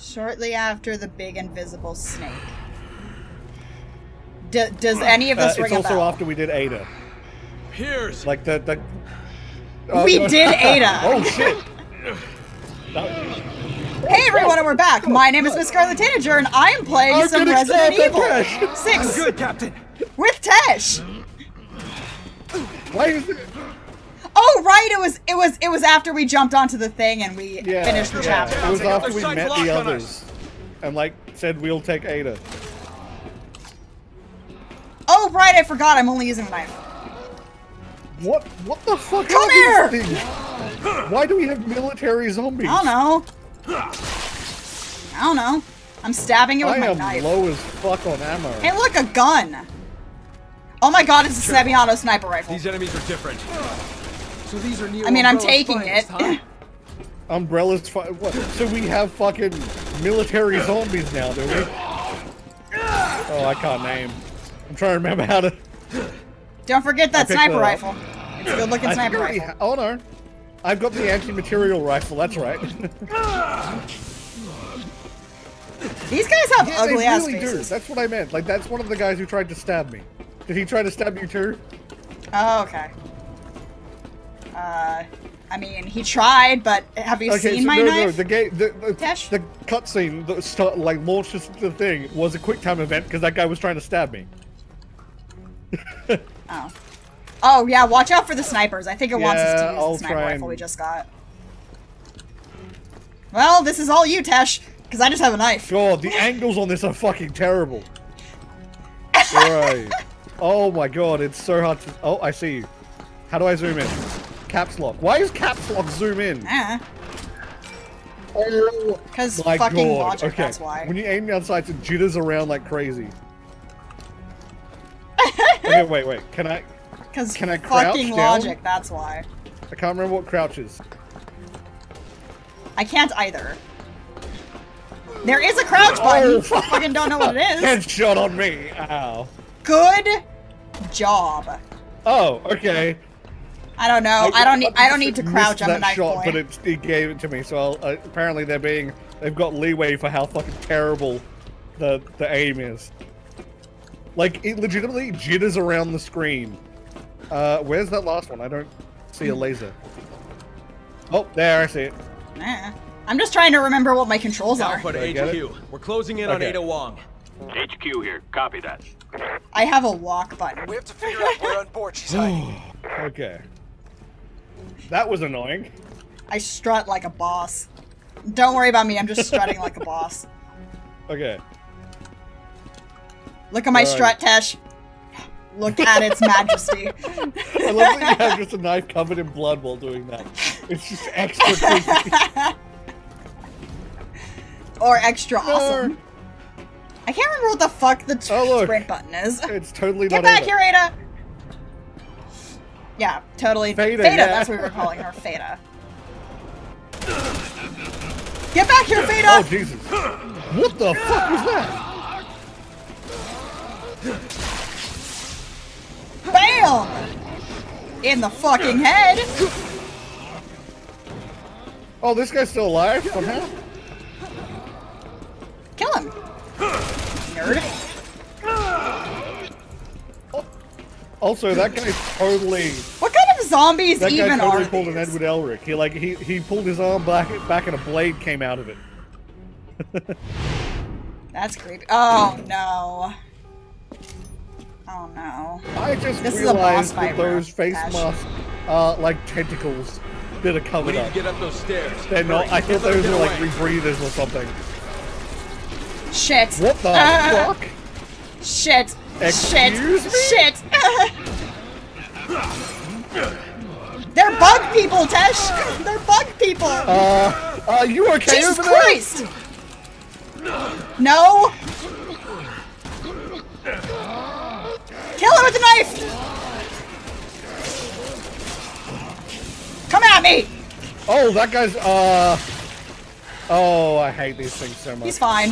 Shortly after the big invisible snake. D does any of Uh, this it's ring a also bell? after we did Ada. Piers! Like the the. Oh, we did Ada. Oh shit! Hey everyone, and we're back. My name is Miss Scarlet Tanager, and I am playing I'm some Resident Evil that Tesh. 6 Good, Captain! with Tesh. Why is it? Oh right, it was it was it was after we jumped onto the thing and we Yeah, finished the yeah. chapter. It was after we met the others, and like said we'll take Ada. Oh right, I forgot. I'm only using the knife. What? What the fuck Come are here! these things? Why do we have military zombies? I don't know. I don't know. I'm stabbing it with I my am knife. low as fuck on ammo. Hey, look, a gun. Oh my god, it's a semi-auto sniper rifle. These enemies are different. So these are Neo I mean, I'm taking finest, it. Huh? Umbrellas. Fi- what? So we have fucking military zombies now, do we? Oh, I can't name. I'm trying to remember how to. Don't forget that sniper that up. rifle. It's a good-looking I sniper think I already rifle. ha- oh no, I've got the anti-material rifle. That's right. These guys have Yeah, they ugly ass really do. faces. That's what I meant. Like that's one of the guys who tried to stab me. Did he try to stab you too? Oh, okay. Uh, I mean, he tried, but have you Okay, seen so my no, knife? no, the game, the, the, the cutscene that start like launches the thing was a quick time event because that guy was trying to stab me. Oh. Oh, yeah, watch out for the snipers. I think it wants us to use I'll the sniper rifle and- we just got. Well, this is all you, Tesh, because I just have a knife. God, the angles on this are fucking terrible. right. Oh my god, it's so hard to. Oh, I see you. How do I zoom in? Caps lock. Why is caps lock zoom in? Eh, Oh because fucking god. logic, okay. that's why. When you aim down sights, it jitters around like crazy. okay, wait, wait. Can I? Because Can I crouch fucking down? logic, that's why. I can't remember what crouch is. I can't either. There is a crouch button. Oh, fuck. fucking don't know what it is. Headshot on me. Ow. Good job. Oh, okay. I don't know. I, don't need. I don't need to missed crouch. I'm a that knife shot, boy. but it, it gave it to me. So I'll, uh, apparently they're being they've got leeway for how fucking terrible the the aim is. Like it legitimately jitters around the screen. Uh, where's that last one? I don't see a laser. Oh, there I see it. Eh. I'm just trying to remember what my controls are. Alpha I to get? HQ. We're closing in on Okay. Ada Wong. HQ here. Copy that. I have a walk button. We have to figure out where on board she's hiding. Okay. That was annoying. I strut like a boss. Don't worry about me. I'm just strutting like a boss. Okay. Look at my Right. strut, Tesh. Look at its majesty. I love that you have just a knife covered in blood while doing that. It's just extra creepy. or extra awesome. I can't remember what the fuck the Oh, sprint button is. It's totally Get not back Ada. here, Ada! Yeah, totally. Fada, yeah. that's what we were calling her, Fada. Get back here, Fada! Oh Jesus! What the fuck was that? BAM! In the fucking head! Oh, this guy's still alive somehow. Kill him! Nerd. Also, that guy totally What kind of zombies that guy even totally are pulled an? Edward Elric. He like he he pulled his arm back back and a blade came out of it. That's creepy. Oh no. Oh no. I just This is a boss realized fight that those room, face Ash. masks are like tentacles that are We covered need up. to get up those stairs. They're not. Hurry, I thought those were like away. rebreathers or something. Shit. What the Ah, fuck? Shit. Excuse shit. me? Shit. They're bug people, Tesh! They're bug people! Uh, are you okay Jesus over there? Christ! No! Kill her with a knife! Come at me! Oh, that guy's uh. Oh, I hate these things so much. He's fine.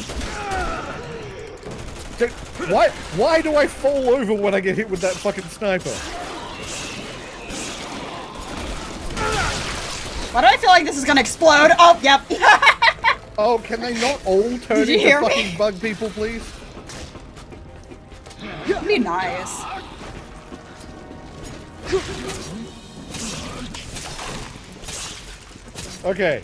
Dude, why? Why do I fall over when I get hit with that fucking sniper? Why do I feel like this is gonna explode? Oh, yep. Oh, can they not all turn into hear me? fucking bug people, please? That'd be nice. Okay.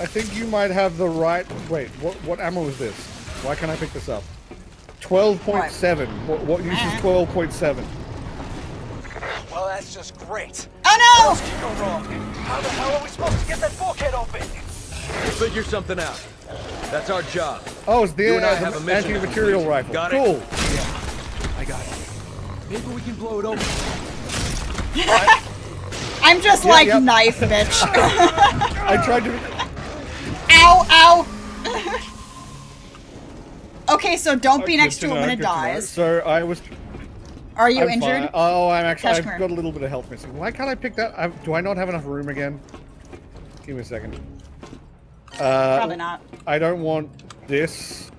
I think you might have the right. Wait, what what ammo is this? Why can't I pick this up? 12.7. What, what uses Uh. 12.7? Well, that's just great. Oh What could go wrong? How the hell are we supposed to get that bulkhead open? We'll figure something out. That's our job. Oh, it's the, You and I uh, have a mission anti-material complete. rifle. Got it? cool. I got it. Maybe we can blow it open. no! I'm just Yeah, like yep. knife, bitch. I tried to. ow, ow. Okay, so don't be next to him when it good to know. dies. So I was. Are you I'm injured? fine. Oh, I'm actually. Cash, I've got a little bit of health missing. Why can't I pick that? I, do I not have enough room again? Give me a second. Uh, Probably not. I don't want this.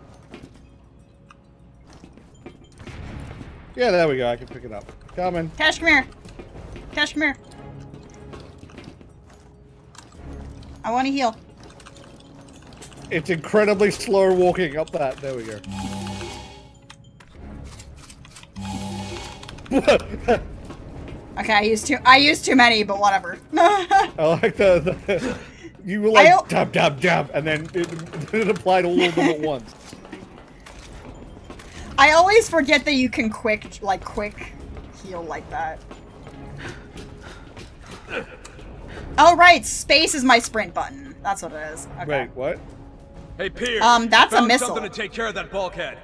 Yeah, there we go. I can pick it up. Coming. Cash, come here. Cash, come here. I want to heal. It's incredibly slow walking up that. There we go. Okay, I used too. I used too many, but whatever. I like the, the you were like dab dab dab, and then it, it applied all of them at once. I always forget that you can quick, like quick, heal like that. Oh right, space is my sprint button. That's what it is. Okay. Wait, what? Hey, Piers. Um, that's a found missile. something to take care of that bulkhead.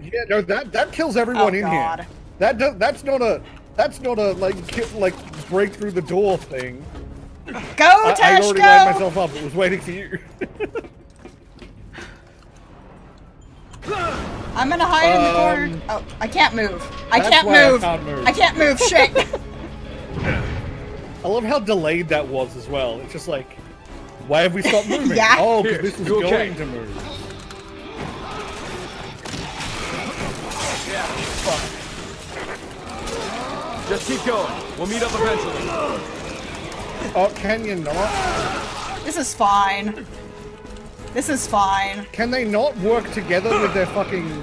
Yeah, no, that that kills everyone Oh, in God. here. That does, that's not a that's not a like ki like break through the door thing. Go, I, Tesh, I already go! lined myself up. It was waiting for you. I'm gonna hide in the corner. Um, Oh, I can't move. I can't why I move. can't move. I can't move. Shit. I love how delayed that was as well. It's just like, why have we stopped moving? Yeah. Oh, Here, because this is you okay? going to move. Yeah, fuck. Just keep going. We'll meet up eventually. Oh, can you not? this is fine. This is fine. Can they not work together with their fucking?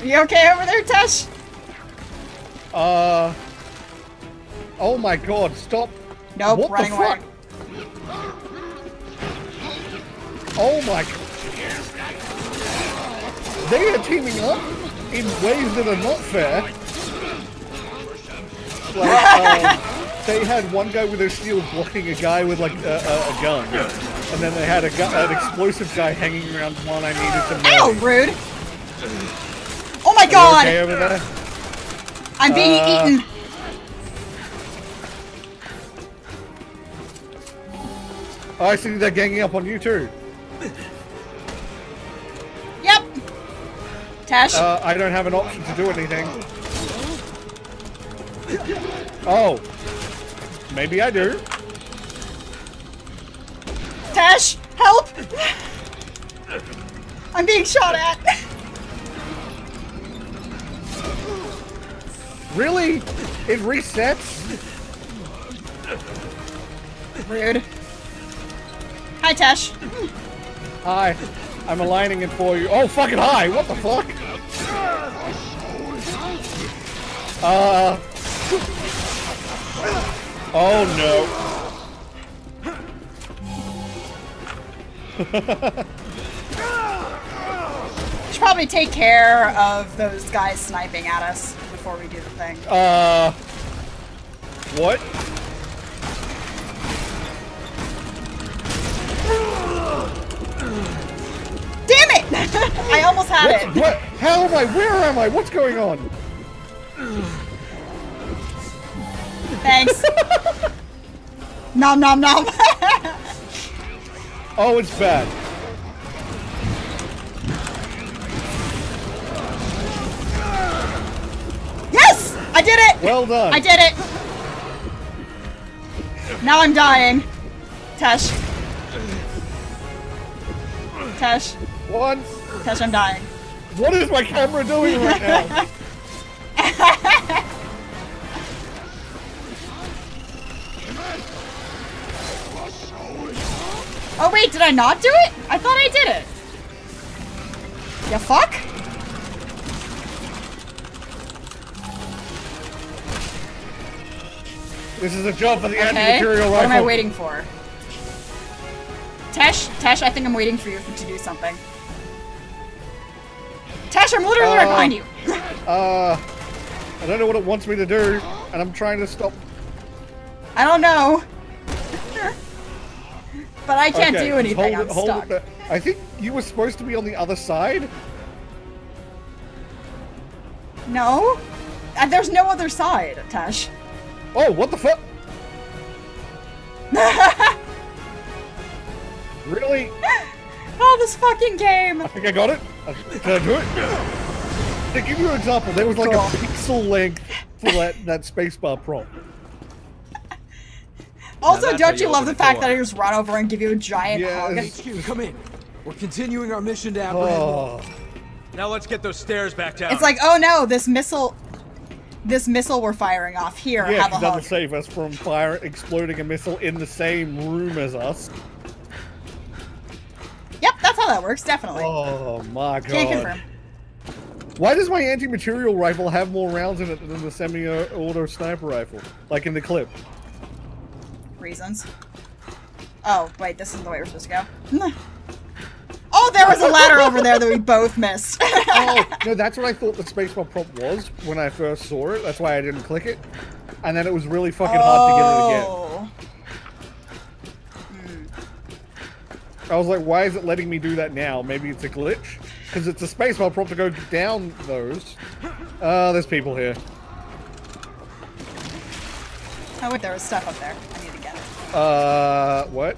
Are you okay over there, Tesh? Uh. Oh my God! Stop! Nope, What running the away. fuck? Oh my! god. They are teaming up in ways that are not fair. Like, uh, they had one guy with a shield blocking a guy with like a, a, a gun, and then they had a an explosive guy hanging around one I needed to. Ow, rude. Oh my god! okay? I'm being Uh, eaten. Oh, I see they're ganging up on you too. Yep. Tash. Uh, I don't have an option to do anything. Oh. Maybe I do. Tash, help! I'm being shot at. Really? It resets? Rude. Hi, Tesh. Hi. I'm aligning it for you. Oh, fucking hi! What the fuck? Uh. Oh no. Should probably take care of those guys sniping at us before we do the thing. Uh. What? Damn it! I almost had What? it. What? How am I? Where am I? What's going on? Thanks. nom nom nom. Oh, it's bad. yes! I did it! Well done. I did it! Now I'm dying. Tesh. Tesh. One. Tesh, I'm dying. What is my camera doing right now? Oh wait, did I not do it? I thought I did it. Yeah, fuck? This is a job for the Okay. anti-material What am I waiting for? Tesh, Tesh, I think I'm waiting for you to do something. Tesh, I'm literally right Uh, behind you. Uh, I don't know what it wants me to do, and I'm trying to stop. I don't know. but I can't Okay, do anything. hold I'm it- hold stuck. it. I think you were supposed to be on the other side. No? Uh, there's no other side, Tesh. Oh, what the fuck? Really? oh, this fucking game. I think I got it. Can I do it? To give you an example, there was like a pixel length for that, that spacebar prompt. Also, don't you you love the fact door. that I just run over and give you a giant Yeah, hug? it's- HQ, come in. We're continuing our mission to apprehend. Oh, Now let's get those stairs back down. It's like, oh no, this missile, this missile we're firing off here. yeah, have a 'cause that'll hug. save us from fire exploding a missile in the same room as us. How that works. Definitely. Oh my god. Can't confirm. Why does my anti-material rifle have more rounds in it than the semi-auto sniper rifle? Like in the clip. Reasons. Oh wait, this isn't the way we're supposed to go. oh, there was a ladder over there that we both missed. oh, no, that's what I thought the spacebar prop was when I first saw it. That's why I didn't click it. And then it was really fucking hard to get it again. Oh. I was like, why is it letting me do that now? Maybe it's a glitch? Because it's a spacebar prompt to go down those. Uh, there's people here. Oh wait, there was stuff up there. I need to get it. Uh, what?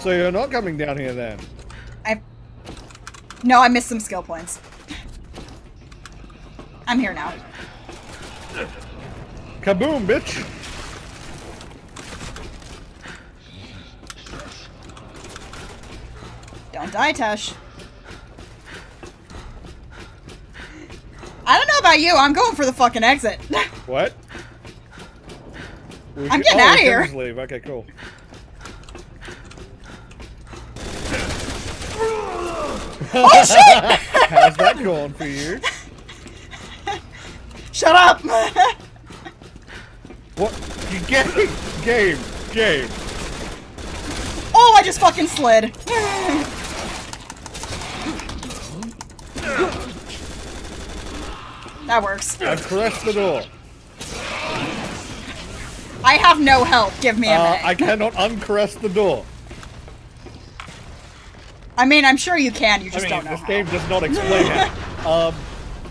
So you're not coming down here then? I. No, I missed some skill points. I'm here now. Kaboom, bitch! Don't die, Tesh. I don't know about you. I'm going for the fucking exit. What? We I'm getting oh, we can here. leave. Okay, cool. oh shit! How's that going for you? Shut up! What? You game, game, game. oh, I just fucking slid. That works. I pressed the door. I have no help. Give me a Uh, minute. I cannot uncaress the door. I mean, I'm sure you can. You I just mean, don't know this how. game does not explain it. Um,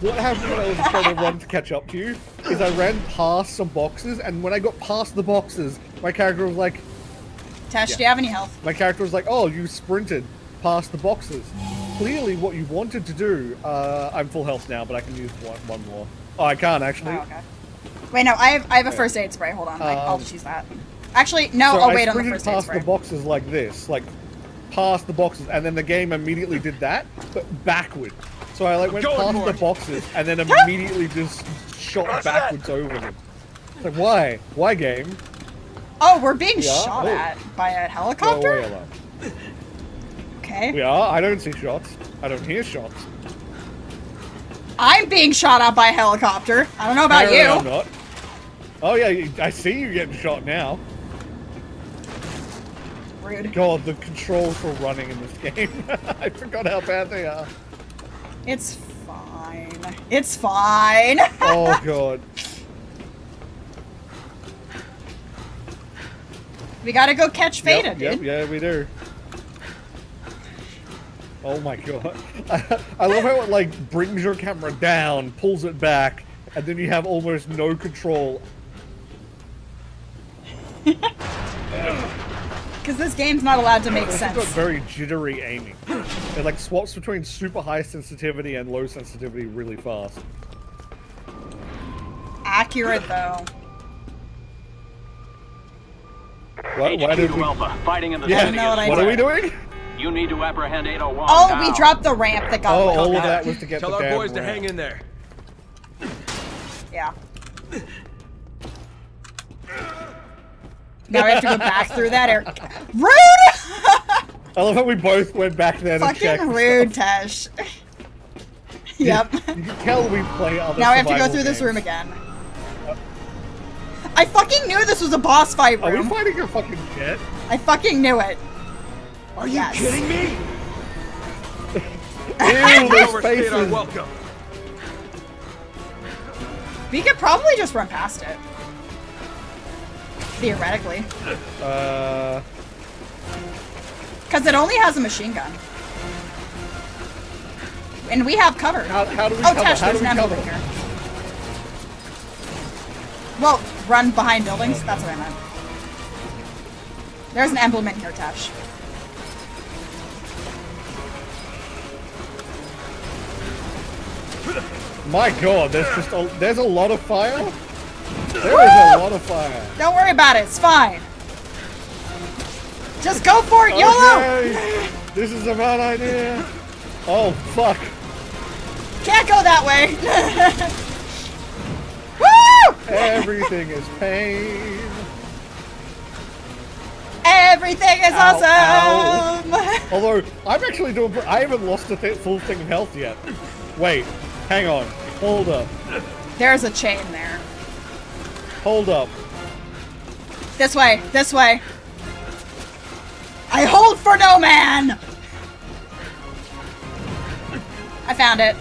what happened when I was trying to run to catch up to you is I ran past some boxes, and when I got past the boxes, my character was like, Tesh, do you have any health? my character was like, oh, you sprinted past the boxes. Clearly, what you wanted to do. Uh, I'm full health now, but I can use one, one more. Oh, I can't actually. Oh, okay. Wait, no, I have I have a first aid spray. Hold on, I, I'll Um, just use that. Actually, no, So I'll I wait on the sprinted first aid spray. past spray. the boxes like this, like past the boxes, and then the game immediately did that, but backward. So I like went past the boxes and then immediately just shot Roger that. backwards over them. It's like why? Why game? Oh, we're being Yeah? shot Oh. at by a Go helicopter. Okay, We are. I don't see shots. I don't hear shots. I'm being shot at by a helicopter. I don't know about Apparently you. I'm not. Oh yeah, I see you getting shot now. Rude. God, the controls for running in this game. I forgot how bad they are. It's fine. It's fine. Oh god. we gotta go catch Yep, yep, dude. yeah, we do. Oh my god. I, love how it like brings your camera down, pulls it back, and then you have almost no control. Because this game's not allowed to make It's got sense. very jittery aiming. It like swaps between super high sensitivity and low sensitivity really fast. Accurate though. What, why did we... Alpha, fighting in the Yeah, city know what is I what are we doing? You need to apprehend Ada Wong Oh, oh now. we dropped the ramp that got Oh, all of that was to get Tell the our damn boys to hang in there. Yeah. Now we have to go back through that area. Rude! I love how we both went back there to check. Fucking for rude. Tesh. yep. You can tell we play other Now we have to go survival through this room again. I fucking knew this was a boss fight room. Are we fighting a fucking jet? I fucking knew it. Are you Yes. kidding me? Ew, those faces. welcome. We could probably just run past it. Theoretically. Uh, Because it only has a machine gun. And we have cover. how, how do we oh, cover? Tesh, how there's do an we emblem cover? here. Well, run behind buildings. That's what I meant. There's an emblem in here, Tesh. My god, there's just a, there's a lot of fire. There is a lot of fire. Don't worry about it. It's fine. Just go for it, YOLO! This is a bad idea. Oh fuck. Can't go that way. Woo! Everything is pain. Everything is Ow, awesome. Although I'm actually doing. I haven't lost a th- full thing of health yet. Wait, hang on. Hold up. There's a chain there. Hold up. This way. This way. I hold for no man. I found it.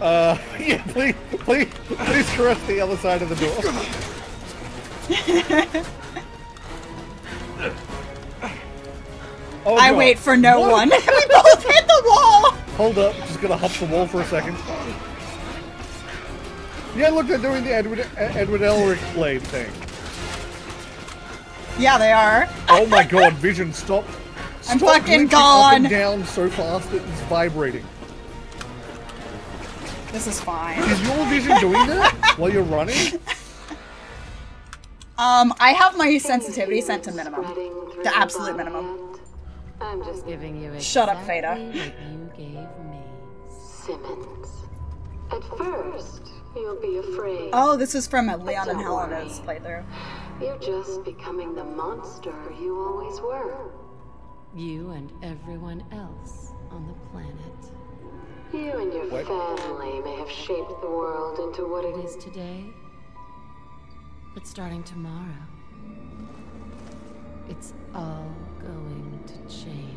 Uh, yeah, please, please, please cross the other side of the door. Oh, I God. wait for no What? one. we both hit the wall. Hold up, gonna hop the wall for a second. Yeah, look, they're doing the Edward Edward Elric blade thing. Yeah, they are. Oh my god, Vision, stop. I'm Stop fucking glitching Up and gone. down so fast that it's vibrating. This is fine. Is your Vision doing that while you're running? Um, I have my sensitivity set to minimum. The The absolute minimum. I'm just giving you a Shut up, exactly Simmons. At first, you'll be afraid. Oh, this is from a Leon and Helena's playthrough. You're just becoming the monster you always were. You and everyone else on the planet. You and your What? family may have shaped the world into what it is today. But starting tomorrow, it's all going to change.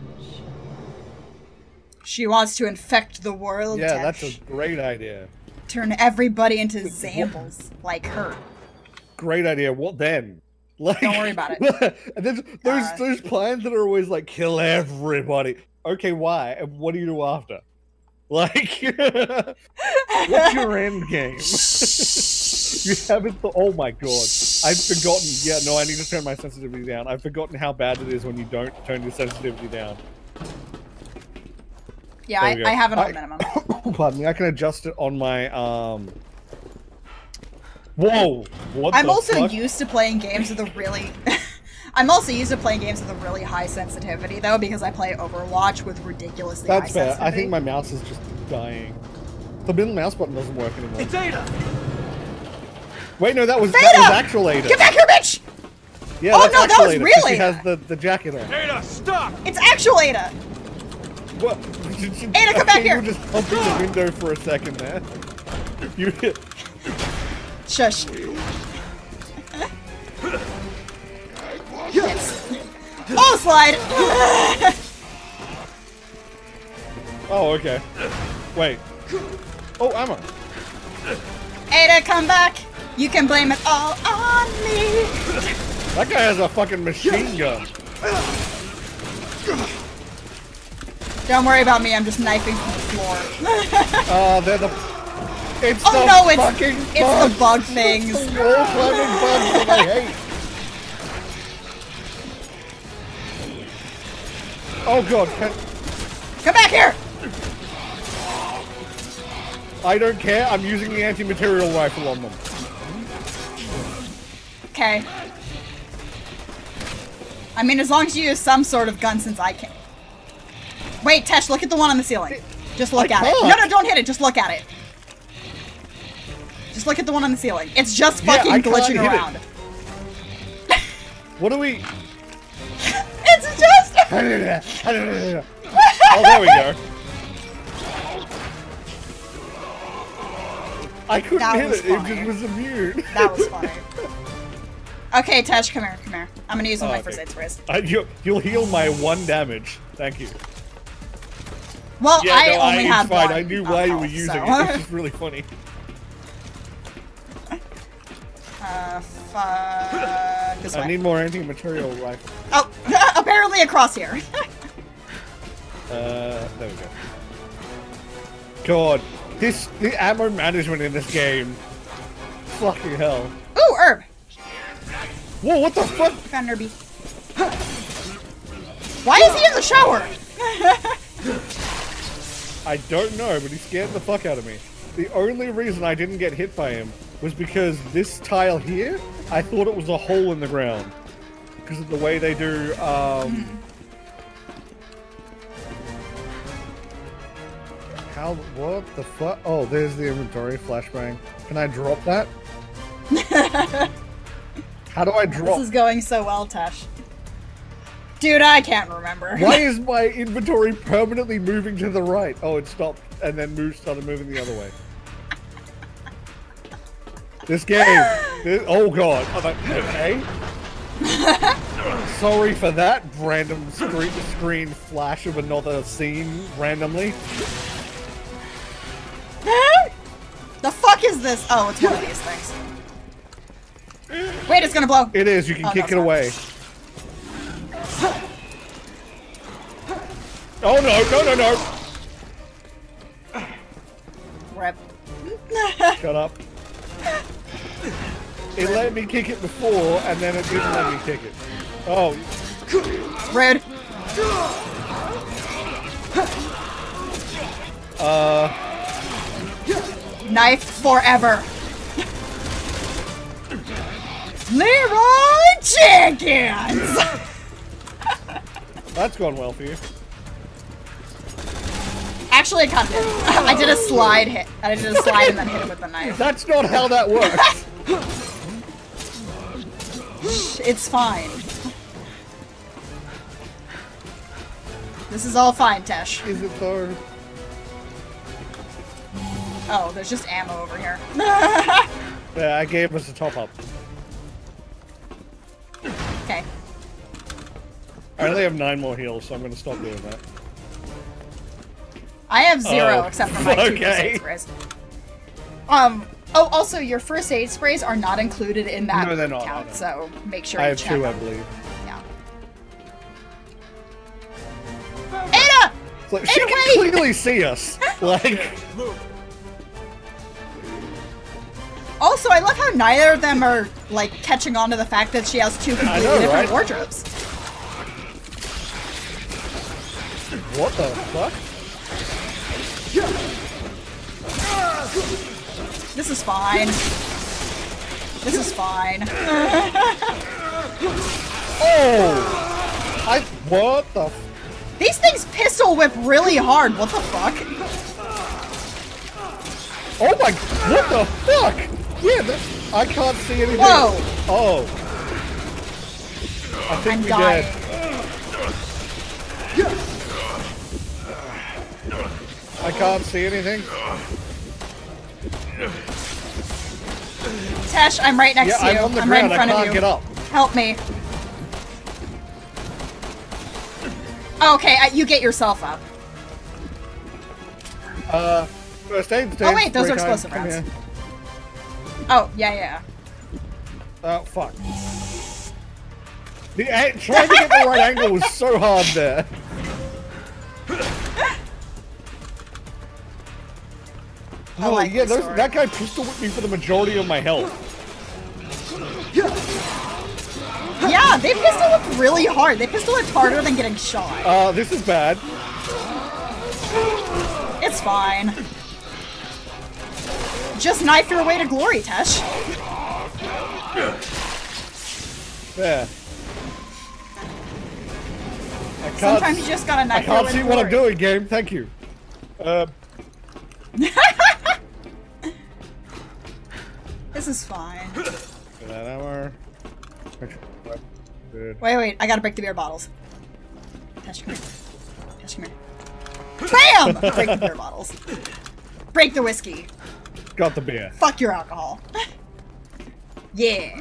She wants to infect the world. Yeah, that's a great idea. turn everybody into Zambles like her. Great idea. What then? Like, Don't worry about it. and then those Uh, those plans that are always like kill everybody. Okay, why? And what do you do after? Like, what's your end game? you haven't. Oh my god, I've forgotten. Yeah, no, I need to turn my sensitivity down. I've forgotten how bad it is when you don't turn your sensitivity down. Yeah, I. I have it on I- minimum. Pardon me. I can adjust it on my um. Whoa! What I'm the also fuck? used to playing games with a really. I'm also used to playing games with a really high sensitivity though because I play Overwatch with ridiculously That's high fair. I think my mouse is just dying. The middle mouse button doesn't work anymore. It's Ada! Wait, no, that was Fada! that was actual Ada. Get back here, bitch! Yeah, Oh, that's no, that was Ada, 'cause real She Ada. has the, the jacket on. Ada, stop! It's actual Ada. What? Ada, come back here. You just pumping the window for a second there. You hit. Shush. Yes. Oh, slide! Oh, okay. Wait. Oh, ammo. Ada, come back! You can blame it all on me! That guy has a fucking machine gun. Don't worry about me, I'm just knifing from the floor. Uh, they're the. It's oh the no, it's, fucking it's bugs. the bug things. The wall bugs that I hate. Oh god, can, Come back here! I don't care. I'm using the anti-material rifle on them. Okay. I mean, as long as you use some sort of gun, since I can. Wait, Tesh, look at the one on the ceiling. Just look I at it. can't. No, no, don't hit it. Just look at it. Just look at the one on the ceiling. It's just Yeah, fucking can't glitching it. around. What do we? It's just. oh, there we go. I couldn't That hit it. It just was immune. That was funny. Okay, Tesh, come here, come here. I'm gonna use one of Oh, my okay. first aid sprays. Uh, you, you'll heal my one damage. Thank you. Well, Yeah, I no, I, only it's had fine. one. I knew of why you were using so- it. It's just really funny. uh, fuck this I way. need more anti-material rifle. Oh, apparently across here. Uh, there we go. God, this the ammo management in this game. Fucking hell. Ooh, herb. Whoa, what the fuck? Found Nerby. Why is he in the shower? I don't know, but he scared the fuck out of me. The only reason I didn't get hit by him was because this tile here, I thought it was a hole in the ground. Because of the way they do, um... How, what the fuck? Oh, there's the inventory, flashbang. Can I drop that? How do I drop? This is going so well, Tesh. Dude, I can't remember. Why is my inventory permanently moving to the right? Oh, it stopped and then moved, started moving the other way. This game. this- oh god. I'm like, okay. Sorry for that random screen, screen flash of another scene randomly. the fuck is this? Oh, it's one of these things. Wait, it's gonna blow. It is. You can Oh, kick no, it away. Oh no! No! No! No! Rip. Shut up. It let me kick it before, and then it didn't let me kick it. Oh, Red. uh, Knife forever. Leroy Jenkins! that's gone well for you. Actually, I kind of did. I did a slide hit. I did a slide and then hit him with the knife. That's not how that works. It's fine. This is all fine, Tesh. Is it though? Oh, there's just ammo over here. Yeah, I gave us a top up. okay. I only have nine more heals, so I'm gonna stop doing that. I have zero Oh, except for my two first okay. aid sprays. Um. Oh, also, your first aid sprays are not included in that No, they're not, I count, so make sure I you have check two, I believe. Yeah. Ada! It's like, she can clearly see us. Like, Also, I love how neither of them are like catching on to the fact that she has two completely know, different right? wardrobes. what the fuck? This is fine. This is fine. Oh! I what the? f- These things pistol whip really hard. What the fuck? Oh my! What the fuck? Yeah, that, I can't see anything. Whoa! Oh. I think I'm we dying. did. I can't see anything. Tesh, I'm right next Yeah, to you. I'm on the right ground. in I front can't of you. get up. Help me. Okay, I, you get yourself up. Uh, first aid Oh wait, those are break time, explosive rounds. Oh yeah, yeah. Oh fuck. The trying to get the right angle was so hard there. Oh like yeah, that guy pistol whipped me for the majority of my health. Yeah, they pistol whip really hard. They pistol whip harder than getting shot. Uh, this is bad. It's fine. Just knife your way to glory, Tesh. Yeah. I Sometimes you just gotta knife your can't see what I'm doing, game. Thank you. Uh, This is fine. that armor. Good. Wait, wait, I gotta break the beer bottles. Tash, come here. Tash, come here. BAM! break the beer bottles. Break the whiskey. Got the beer. Fuck your alcohol. yeah.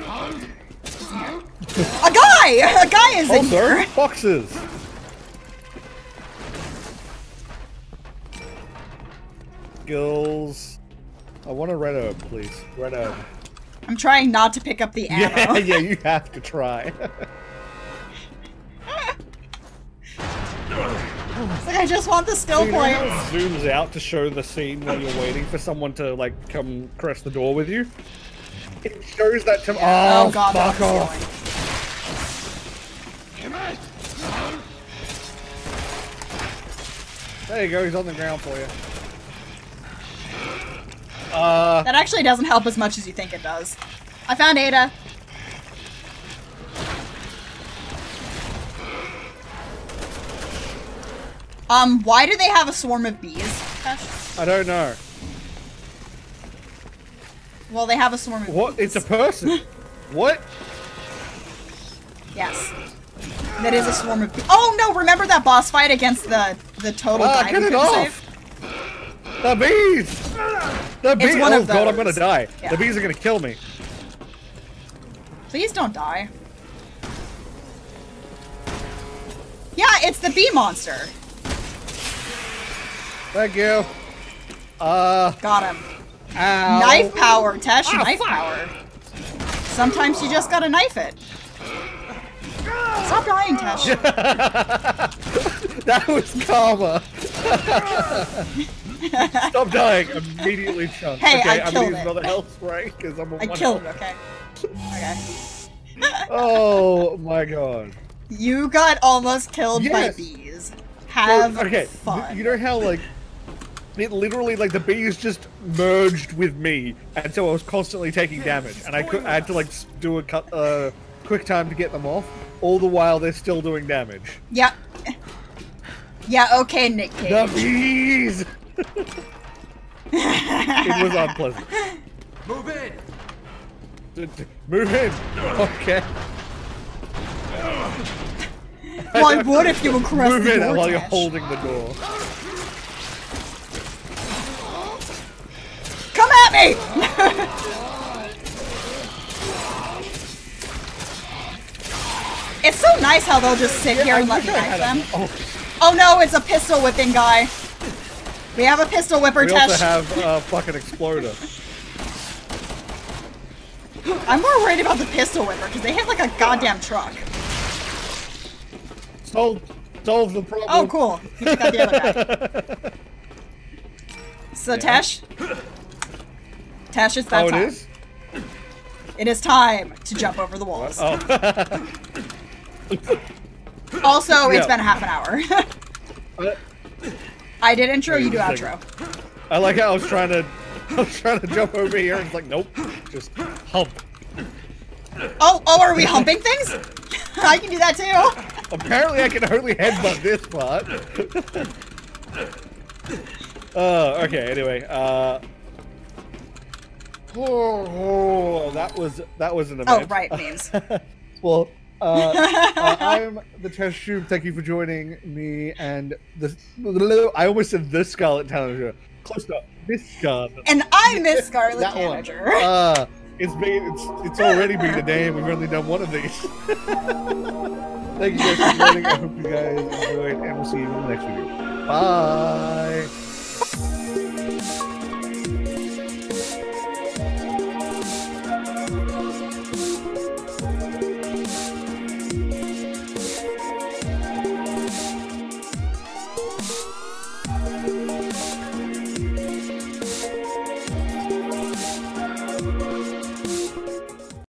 A guy! A guy is in Also, here. boxes. Skills. I want to red herb, please. Red herb. I'm trying not to pick up the Yeah, ammo. yeah, yeah, you have to try. Like I just want the skill point. it zooms out to show the scene while you're waiting for someone to like come crash the door with you? It shows that to Oh, Oh, god, fuck off. There you go, he's on the ground for you. Uh, That actually doesn't help as much as you think it does. I found Ada. Um, why do they have a swarm of bees? I don't know. Well, they have a swarm of What? bees. It's a person. what? Yes. That is a swarm of bees. Oh no, remember that boss fight against the the total Ah, guy get we it off! save? The bees! The bees! Oh god, I'm gonna die. Yeah. The bees are gonna kill me. Please don't die. Yeah, it's the bee monster. Thank you. Uh, Got him. ow. Knife power, Tesh, Ah, knife fuck. power. Sometimes you just gotta knife it. Stop dying, Tesh. That was karma. Stop dying. Immediately chunk. Hey, okay, I I'm killed gonna use another health spray because I'm a I one killed health. okay? Okay. Oh my god. You got almost killed by bees. Have okay, fun. you know how like it literally like the bees just merged with me, and so I was constantly taking damage, and I could I had to like do a cut uh quick time to get them off. All the while they're still doing damage. Yeah. Yeah, okay, Nick Cage. The bees. it was unpleasant. Move in! D- d- Move in. Okay. Well, I would if you would caress Move in door, while you're holding the door. Come at me! it's so nice how they'll just sit here I and let wish me knife them. oh, Oh no, it's a pistol whipping guy. We have a pistol whipper, we also have a fucking exploder. I'm more worried about the pistol whipper because they hit like a goddamn truck. Solve, solve the problem. Oh, cool. You took out the other guy. So, Tesh? Tesh, it's that Oh, it time. is. It is time to jump over the walls. Oh. Also, it's Yeah. been half an hour. Uh, I did intro, you do outro. I like how I was trying to, I was trying to jump over here, and it's like, nope, just hump. Oh, oh, are we humping things? I can do that too. Apparently, I can only headbutt this part. uh, okay. Anyway, uh, oh, oh, that was that was an event. Oh, right, memes. well, uh, uh, I'm the Tesh Tube. Thank you for joining me and the. I almost said the Scarlet Tanager. Close enough. This Scarlet. And I'm miss Scarlet that one. Tanager. Uh, it's been it's it's already been a day, and we've only done one of these. Thank you guys for joining. I hope you guys enjoyed, and we'll see you in the next video. Bye.